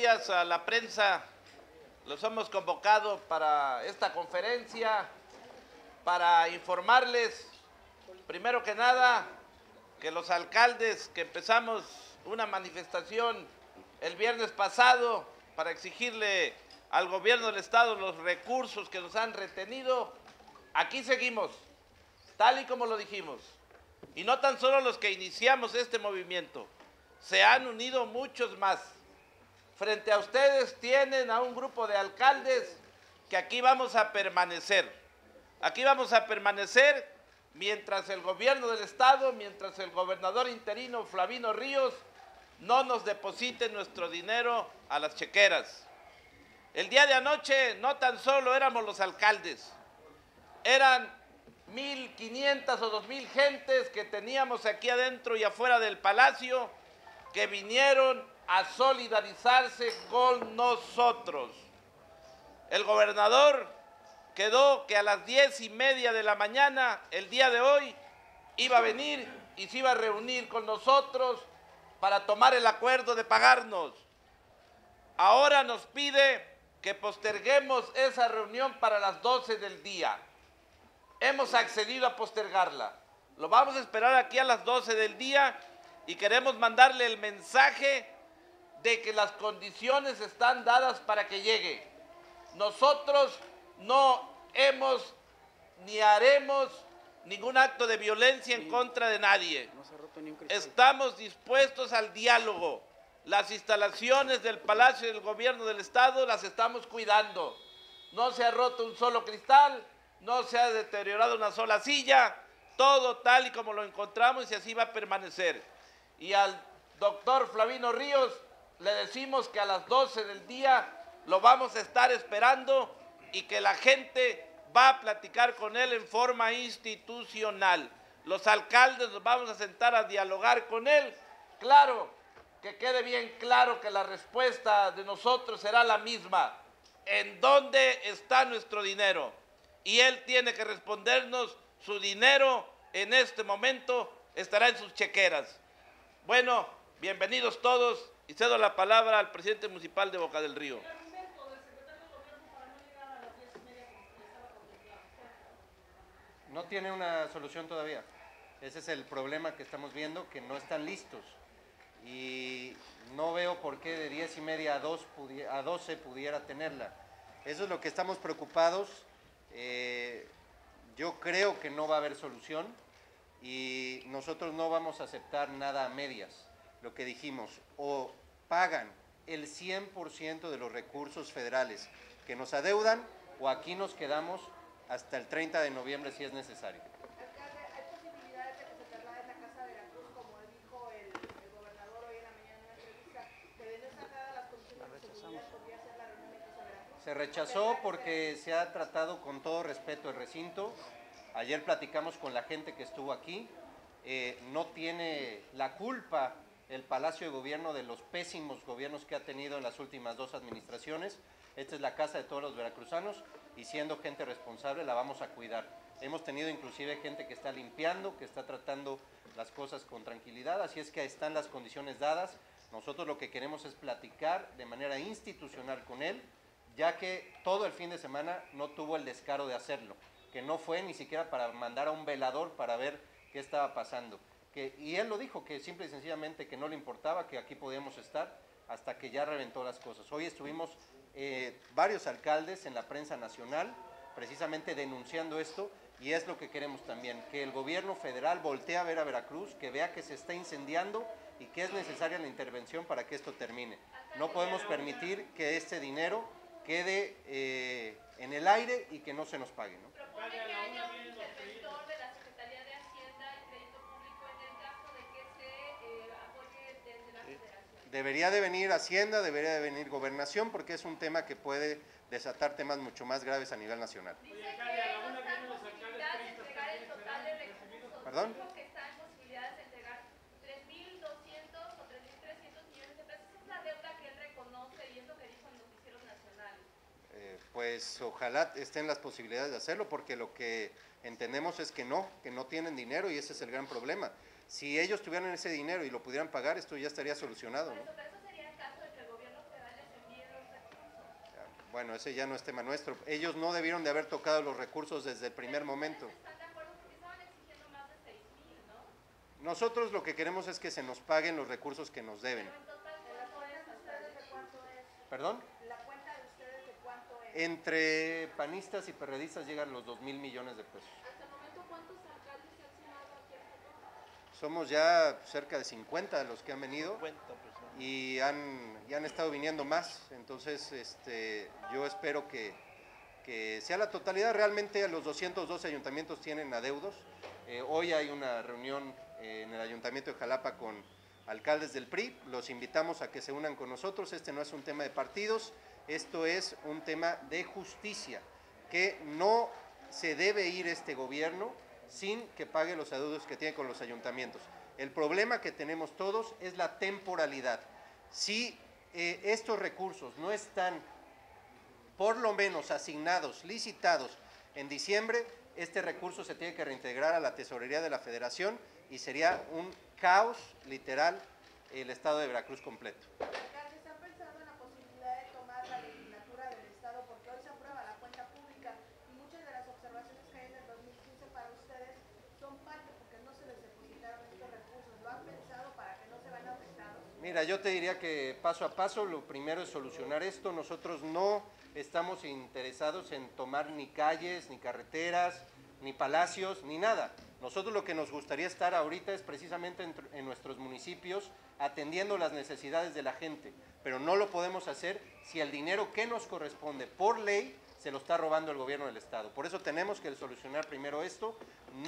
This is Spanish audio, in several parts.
días a la prensa. Los hemos convocado para esta conferencia para informarles, primero que nada, que los alcaldes que empezamos una manifestación el viernes pasado para exigirle al gobierno del Estado los recursos que nos han retenido, aquí seguimos, tal y como lo dijimos. Y no tan solo los que iniciamos este movimiento, se han unido muchos más. Frente a ustedes tienen a un grupo de alcaldes que aquí vamos a permanecer. Aquí vamos a permanecer mientras el gobierno del Estado, mientras el gobernador interino Flavino Ríos no nos deposite nuestro dinero a las chequeras. El día de anoche no tan solo éramos los alcaldes, eran 1.500 o 2.000 gentes que teníamos aquí adentro y afuera del palacio que vinieron a solidarizarse con nosotros. El gobernador quedó que a las diez y media de la mañana, el día de hoy, iba a venir y se iba a reunir con nosotros para tomar el acuerdo de pagarnos. Ahora nos pide que posterguemos esa reunión para las 12 del día. Hemos accedido a postergarla. Lo vamos a esperar aquí a las 12 del día y queremos mandarle el mensaje de que las condiciones están dadas para que llegue. Nosotros no hemos ni haremos ningún acto de violencia en contra de nadie. Estamos dispuestos al diálogo. Las instalaciones del Palacio del Gobierno del Estado las estamos cuidando. No se ha roto un solo cristal, no se ha deteriorado una sola silla, todo tal y como lo encontramos y así va a permanecer. Y al doctor Flavino Ríos le decimos que a las 12 del día lo vamos a estar esperando y que la gente va a platicar con él en forma institucional. Los alcaldes nos vamos a sentar a dialogar con él. Claro, que quede bien claro que la respuesta de nosotros será la misma. ¿En dónde está nuestro dinero? Y él tiene que respondernos, su dinero en este momento estará en sus chequeras. Bueno, bienvenidos todos y cedo la palabra al presidente municipal de Boca del Río. No tiene una solución todavía. Ese es el problema que estamos viendo, que no están listos. Y no veo por qué de 10 y media a, 2 a 12 pudiera tenerla. Eso es lo que estamos preocupados. Eh, yo creo que no va a haber solución y nosotros no vamos a aceptar nada a medias. Lo que dijimos, o pagan el 100% de los recursos federales que nos adeudan o aquí nos quedamos hasta el 30 de noviembre si es necesario. Se rechazó porque se ha tratado con todo respeto el recinto. Ayer platicamos con la gente que estuvo aquí. Eh, no tiene la culpa el Palacio de Gobierno de los pésimos gobiernos que ha tenido en las últimas dos administraciones. Esta es la casa de todos los veracruzanos y siendo gente responsable la vamos a cuidar. Hemos tenido inclusive gente que está limpiando, que está tratando las cosas con tranquilidad, así es que están las condiciones dadas. Nosotros lo que queremos es platicar de manera institucional con él, ya que todo el fin de semana no tuvo el descaro de hacerlo, que no fue ni siquiera para mandar a un velador para ver qué estaba pasando. Y él lo dijo, que simple y sencillamente que no le importaba, que aquí podíamos estar hasta que ya reventó las cosas. Hoy estuvimos eh, varios alcaldes en la prensa nacional precisamente denunciando esto y es lo que queremos también, que el gobierno federal voltee a ver a Veracruz, que vea que se está incendiando y que es necesaria la intervención para que esto termine. No podemos permitir que este dinero quede eh, en el aire y que no se nos pague. Debería de venir Hacienda, debería de venir Gobernación, porque es un tema que puede desatar temas mucho más graves a nivel nacional. ¿Perdón? Dijo que está en posibilidades de entregar 3.200 o 3.300 millones de pesos. Esa es la deuda que él reconoce y es lo que dijo en noticieros nacionales. Pues ojalá estén las posibilidades de hacerlo, porque lo que entendemos es que no, que no tienen dinero y ese es el gran problema. Si ellos tuvieran ese dinero y lo pudieran pagar, esto ya estaría solucionado. ¿no? Bueno, ese ya no es tema nuestro. Ellos no debieron de haber tocado los recursos desde el primer momento. ¿Están de acuerdo? Porque estaban exigiendo más de 6 mil, ¿no? Nosotros lo que queremos es que se nos paguen los recursos que nos deben. Pero en total, ¿La ¿cuánto cuenta es de hasta el ustedes de cuánto es? ¿Perdón? Entre panistas y perredistas llegan los 2 mil millones de pesos. Hasta el momento, ¿cuántos alcaldes se han sumado aquí a este tema? Somos ya cerca de 50 de los que han venido. Y han, y han estado viniendo más. Entonces, este, yo espero que, que sea la totalidad. Realmente los 212 ayuntamientos tienen adeudos. Eh, hoy hay una reunión eh, en el ayuntamiento de Jalapa con alcaldes del PRI. Los invitamos a que se unan con nosotros. Este no es un tema de partidos, esto es un tema de justicia, que no se debe ir este gobierno sin que pague los adeudos que tiene con los ayuntamientos. El problema que tenemos todos es la temporalidad. Si eh, estos recursos no están por lo menos asignados, licitados en diciembre, este recurso se tiene que reintegrar a la tesorería de la federación y sería un caos literal el estado de Veracruz completo. Alcaldes, ¿han pensado en la posibilidad de tomar la legislatura del Estado? Porque hoy se aprueba la cuenta pública y muchas de las observaciones que hay en el 2015 para ustedes son parte porque no se les depositaron estos recursos. ¿Lo han pensado para que no se vean afectados? Mira, yo te diría que paso a paso, lo primero es solucionar esto. Nosotros no estamos interesados en tomar ni calles, ni carreteras, ni palacios, ni nada. Nosotros lo que nos gustaría estar ahorita es precisamente en, en nuestros municipios atendiendo las necesidades de la gente, pero no lo podemos hacer si el dinero que nos corresponde por ley se lo está robando el gobierno del Estado. Por eso tenemos que solucionar primero esto.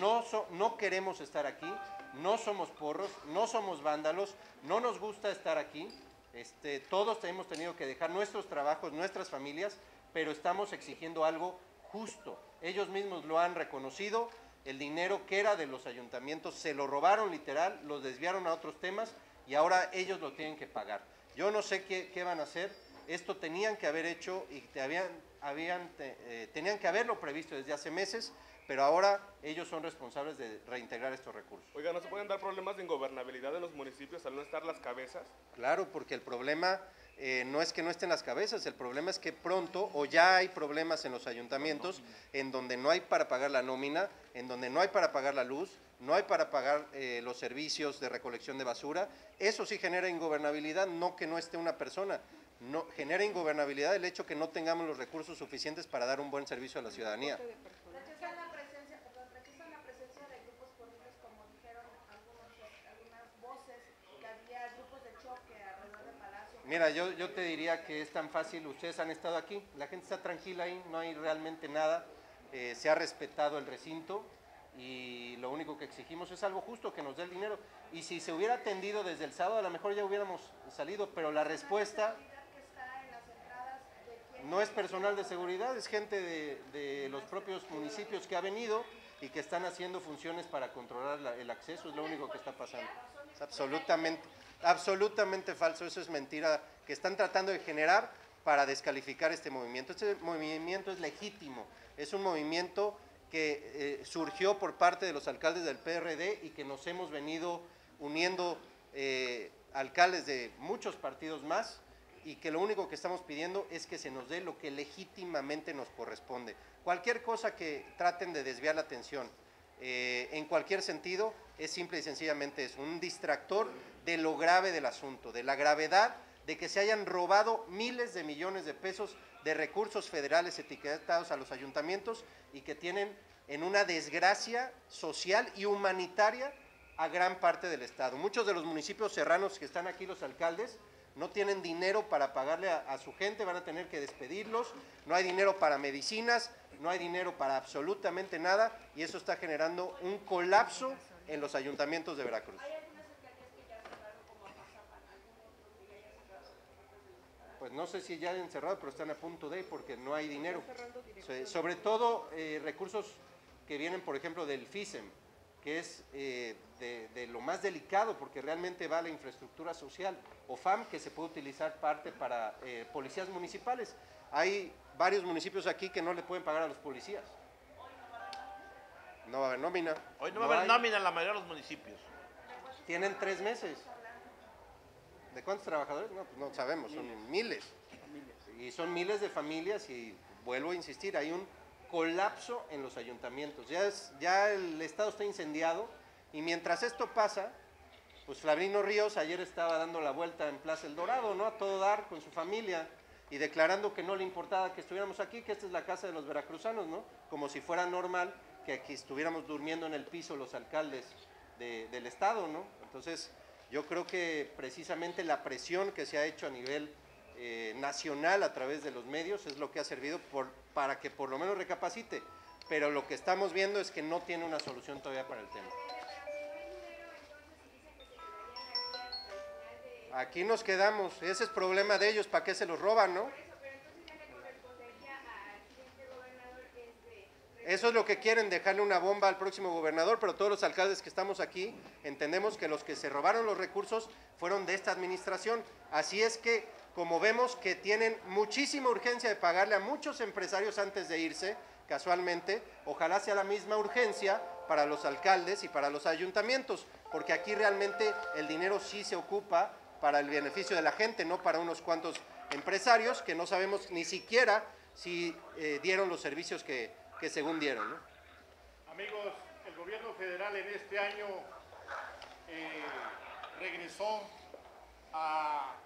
No, so- no queremos estar aquí, no somos porros, no somos vándalos, no nos gusta estar aquí. Este, todos hemos tenido que dejar nuestros trabajos, nuestras familias, pero estamos exigiendo algo justo. Ellos mismos lo han reconocido. El dinero que era de los ayuntamientos se lo robaron literal, lo desviaron a otros temas y ahora ellos lo tienen que pagar. Yo no sé qué, qué van a hacer. Esto tenían que haber hecho y te habían, habían, te- eh, tenían que haberlo previsto desde hace meses, pero ahora ellos son responsables de reintegrar estos recursos. Oiga, ¿no se pueden dar problemas de ingobernabilidad en los municipios al no estar las cabezas? Claro, porque el problema eh, no es que no estén las cabezas, el problema es que pronto o ya hay problemas en los ayuntamientos en donde no hay para pagar la nómina, en donde no hay para pagar la luz, no hay para pagar eh, los servicios de recolección de basura. Eso sí genera ingobernabilidad, no que no esté una persona. No, genera ingobernabilidad el hecho que no tengamos los recursos suficientes para dar un buen servicio a la ciudadanía. Rechazan la presencia, perdón, rechazan la presencia de grupos políticos como dijeron algunos, algunas voces que había grupos de choque alrededor del Palacio. Mira, yo, yo te diría que es tan fácil, ustedes han estado aquí, la gente está tranquila ahí, no hay realmente nada, eh, se ha respetado el recinto y lo único que exigimos es algo justo, que nos dé el dinero. Y si se hubiera atendido desde el sábado, a lo mejor ya hubiéramos salido, pero la respuesta que está en las entradas de quién no es personal de seguridad, es gente de, los propios municipios que ha venido y que están haciendo funciones para controlar la- el acceso, es lo único que está pasando. Es absolutamente, absolutamente falso, eso es mentira que están tratando de generar para descalificar este movimiento. Este movimiento es legítimo, es un movimiento que eh, surgió por parte de los alcaldes del PRD y que nos hemos venido uniendo eh, alcaldes de muchos partidos más y que lo único que estamos pidiendo es que se nos dé lo que legítimamente nos corresponde. Cualquier cosa que traten de desviar la atención eh, en cualquier sentido es simple y sencillamente es un distractor de lo grave del asunto, de la gravedad de que se hayan robado miles de millones de pesos de recursos federales etiquetados a los ayuntamientos y que tienen en una desgracia social y humanitaria a gran parte del Estado. Muchos de los municipios serranos que están aquí, los alcaldes, no tienen dinero para pagarle a, a su gente, van a tener que despedirlos, no hay dinero para medicinas, no hay dinero para absolutamente nada y eso está generando un colapso en los ayuntamientos de Veracruz. Pues no sé si ya han cerrado, pero están a punto de porque no hay dinero. So- Sobre todo eh, recursos que vienen, por ejemplo, del FISEM, que es eh, de, de lo más delicado porque realmente va a la infraestructura social. O FAM, que se puede utilizar parte para eh, policías municipales. Hay varios municipios aquí que no le pueden pagar a los policías. No va a haber nómina. Hoy no va a haber hay. nómina en la mayoría de los municipios. Tienen tres meses. ¿De cuántos trabajadores? No, pues no sabemos, son miles. Y son miles de familias y vuelvo a insistir, hay un colapso en los ayuntamientos. Ya, el Estado está incendiado y mientras esto pasa, pues Flabrino Ríos ayer estaba dando la vuelta en Plaza El Dorado, ¿no? A todo dar con su familia y declarando que no le importaba que estuviéramos aquí, que esta es la casa de los veracruzanos, ¿no? Como si fuera normal que aquí estuviéramos durmiendo en el piso los alcaldes de- del Estado, ¿no? Entonces, yo creo que precisamente la presión que se ha hecho a nivel eh, nacional a través de los medios es lo que ha servido por, para que por lo menos recapacite. Pero lo que estamos viendo es que no tiene una solución todavía para el tema. Aquí nos quedamos, ese es problema de ellos, ¿para qué se los roban, no? Eso es lo que quieren, dejarle una bomba al próximo gobernador, pero todos los alcaldes que estamos aquí entendemos que los que se robaron los recursos fueron de esta administración. Así es que, como vemos que tienen muchísima urgencia de pagarle a muchos empresarios antes de irse, casualmente, ojalá sea la misma urgencia para los alcaldes y para los ayuntamientos, porque aquí realmente el dinero sí se ocupa para el beneficio de la gente, no para unos cuantos empresarios que no sabemos ni siquiera si eh, dieron los servicios que, que según dieron. ¿no? Amigos, el gobierno federal en este año eh, regresó a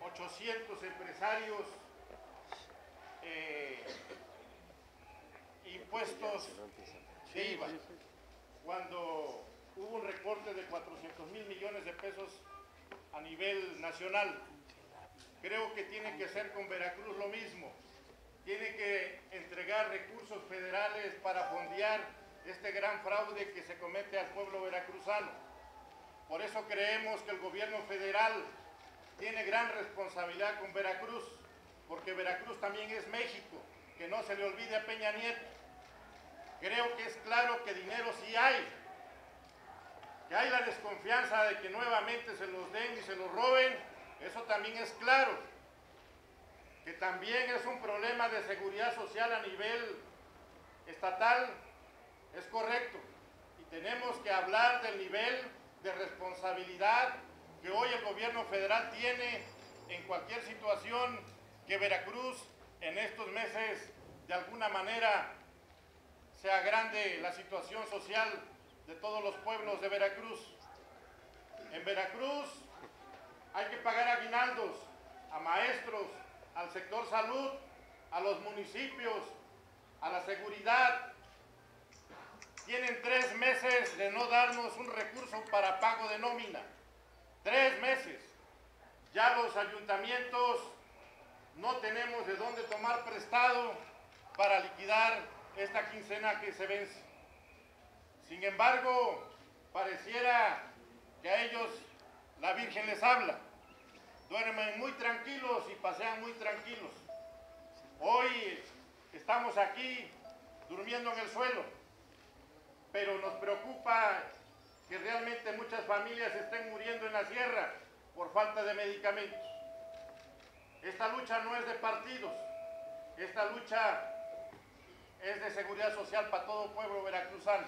800 empresarios eh, impuestos de IVA, cuando hubo un recorte de 400 mil millones de pesos a nivel nacional. Creo que tiene que ser con Veracruz lo mismo tiene que entregar recursos federales para fondear este gran fraude que se comete al pueblo veracruzano. Por eso creemos que el gobierno federal tiene gran responsabilidad con Veracruz, porque Veracruz también es México, que no se le olvide a Peña Nieto. Creo que es claro que dinero sí hay, que hay la desconfianza de que nuevamente se los den y se los roben, eso también es claro que también es un problema de seguridad social a nivel estatal, es correcto. Y tenemos que hablar del nivel de responsabilidad que hoy el gobierno federal tiene en cualquier situación que Veracruz en estos meses de alguna manera se agrande la situación social de todos los pueblos de Veracruz. En Veracruz hay que pagar aguinaldos a maestros, al sector salud, a los municipios, a la seguridad. Tienen tres meses de no darnos un recurso para pago de nómina. Tres meses. Ya los ayuntamientos no tenemos de dónde tomar prestado para liquidar esta quincena que se vence. Sin embargo, pareciera que a ellos la Virgen les habla duermen muy tranquilos y pasean muy tranquilos. Hoy estamos aquí durmiendo en el suelo, pero nos preocupa que realmente muchas familias estén muriendo en la sierra por falta de medicamentos. Esta lucha no es de partidos, esta lucha es de seguridad social para todo pueblo veracruzano.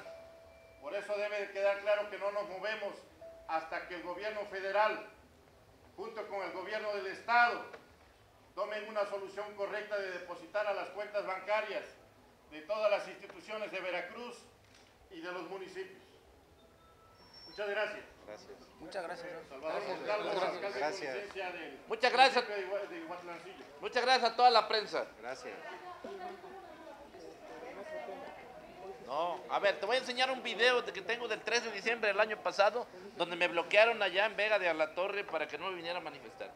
Por eso debe de quedar claro que no nos movemos hasta que el gobierno federal junto con el gobierno del Estado, tomen una solución correcta de depositar a las cuentas bancarias de todas las instituciones de Veracruz y de los municipios. Muchas gracias. Gracias. Muchas gracias. Salvador Montalvo, Gracias. del Muchas gracias. de de. Muchas gracias a toda la prensa. Gracias. No, a ver, te voy a enseñar un video de que tengo del 3 de diciembre del año pasado, donde me bloquearon allá en Vega de la Torre para que no me viniera a manifestar.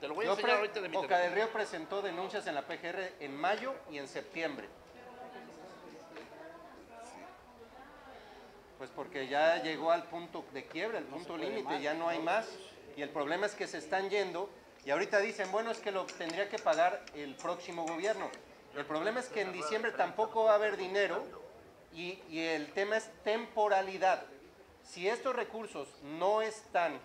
Te lo voy a enseñar ahorita de mi Boca del Río presentó denuncias en la PGR en mayo y en septiembre. Pues porque ya llegó al punto de quiebra, el punto límite, ya no hay más. Y el problema es que se están yendo y ahorita dicen, bueno, es que lo tendría que pagar el próximo gobierno. El problema es que en diciembre tampoco va a haber dinero y, y el tema es temporalidad. Si estos recursos no están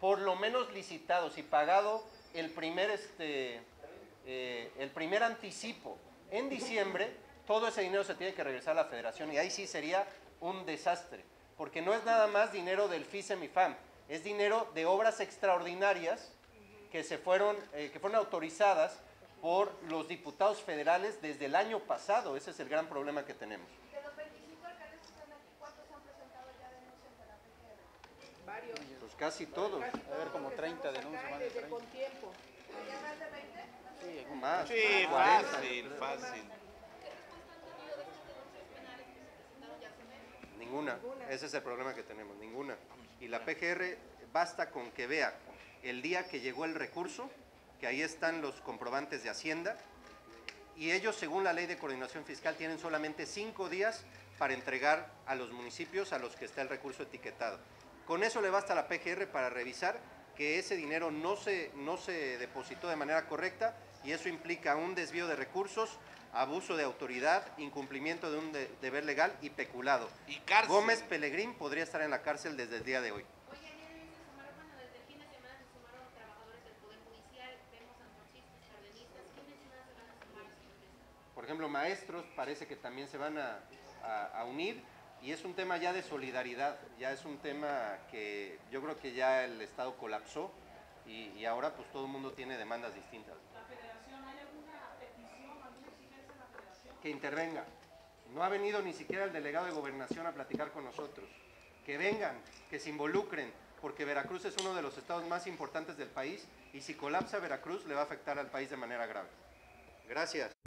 por lo menos licitados y pagado el primer, este, eh, el primer anticipo en diciembre, todo ese dinero se tiene que regresar a la federación y ahí sí sería un desastre, porque no es nada más dinero del FISEM y FAM, es dinero de obras extraordinarias que se fueron, eh, que fueron autorizadas por los diputados federales desde el año pasado. Ese es el gran problema que tenemos. De los 25 alcaldes que están aquí, ¿cuántos han presentado ya denuncias a la PGR? Varios. Pues casi todos. Casi A ver, todos como que 30 estamos denuncias, más de desde 30. con tiempo. ¿Ya más de 20? Sí, más. Sí, más, 40. fácil, fácil. ¿Qué respuesta han tenido de estas denuncias penales que se presentaron ya hace meses? Ninguna. Ninguna. Ese es el problema que tenemos, ninguna. Y la PGR basta con que vea el día que llegó el recurso, que ahí están los comprobantes de Hacienda, y ellos, según la ley de coordinación fiscal, tienen solamente cinco días para entregar a los municipios a los que está el recurso etiquetado. Con eso le basta a la PGR para revisar que ese dinero no se, no se depositó de manera correcta y eso implica un desvío de recursos, abuso de autoridad, incumplimiento de un de- deber legal y peculado. Y cárcel. Gómez Pellegrín podría estar en la cárcel desde el día de hoy. Por ejemplo, maestros parece que también se van a, a- a unir y es un tema ya de solidaridad, ya es un tema que yo creo que ya el Estado colapsó y, y ahora pues todo el mundo tiene demandas distintas. ¿La federación hay alguna petición, alguna exigencia en la federación? Que intervenga. No ha venido ni siquiera el delegado de gobernación a platicar con nosotros. Que vengan, que se involucren, porque Veracruz es uno de los estados más importantes del país y si colapsa Veracruz le va a afectar al país de manera grave. Gracias.